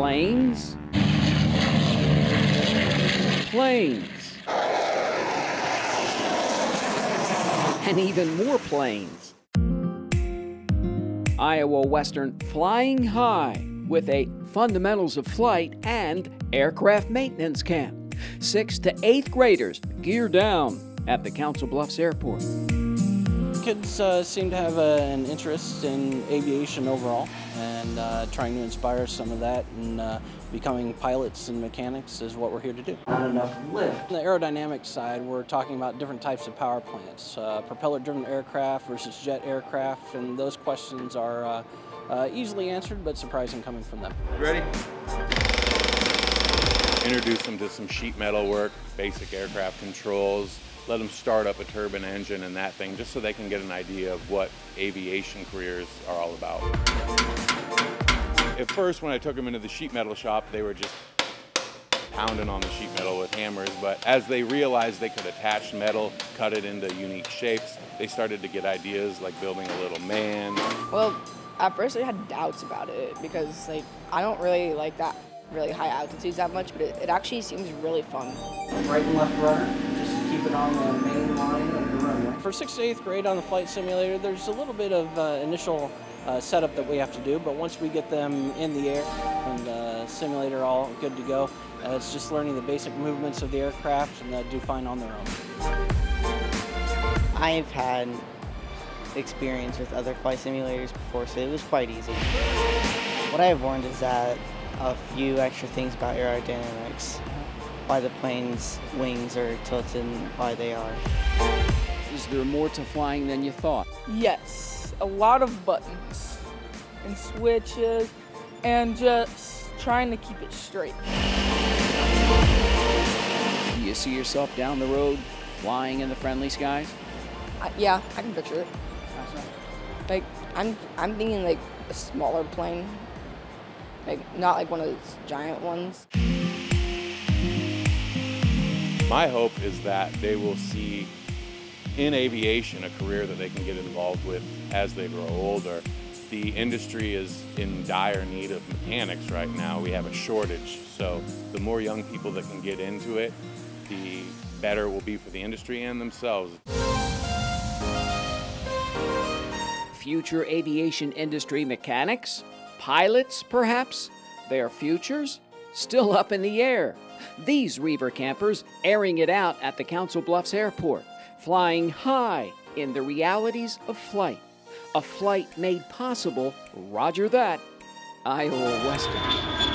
planes, planes, and even more planes. Iowa Western flying high with a fundamentals of flight and aircraft maintenance camp. Sixth to eighth graders gear down at the Council Bluffs Airport. Kids uh, seem to have uh, an interest in aviation overall and uh, trying to inspire some of that and uh, becoming pilots and mechanics is what we're here to do. Not enough lift. On the aerodynamics side, we're talking about different types of power plants, uh, propeller-driven aircraft versus jet aircraft, and those questions are uh, uh, easily answered but surprising coming from them. Ready? Introduce them to some sheet metal work, basic aircraft controls, let them start up a turbine engine and that thing just so they can get an idea of what aviation careers are all about. At first, when I took them into the sheet metal shop, they were just pounding on the sheet metal with hammers, but as they realized they could attach metal, cut it into unique shapes, they started to get ideas like building a little man. Well, at first I had doubts about it because like I don't really like that really high altitudes that much, but it, it actually seems really fun. Right and left rudder, just keep it on the main line of the runway. For 6th to 8th grade on the flight simulator, there's a little bit of uh, initial uh, setup that we have to do, but once we get them in the air and uh, simulator all good to go, uh, it's just learning the basic movements of the aircraft and they do fine on their own. I've had experience with other flight simulators before, so it was quite easy. What I have learned is that a few extra things about aerodynamics, why the plane's wings are tilted and why they are. Is there more to flying than you thought? Yes, a lot of buttons and switches and just trying to keep it straight. Do you see yourself down the road flying in the friendly skies? I, yeah, I can picture it. Like I'm, I'm thinking like a smaller plane, like not like one of those giant ones. My hope is that they will see in aviation a career that they can get involved with as they grow older. The industry is in dire need of mechanics right now. We have a shortage. So the more young people that can get into it, the better it will be for the industry and themselves. Future aviation industry mechanics? Pilots, perhaps? Their futures? Still up in the air. These Reiver campers airing it out at the Council Bluffs Airport, flying high in the realities of flight. A flight made possible, roger that, Iowa Western.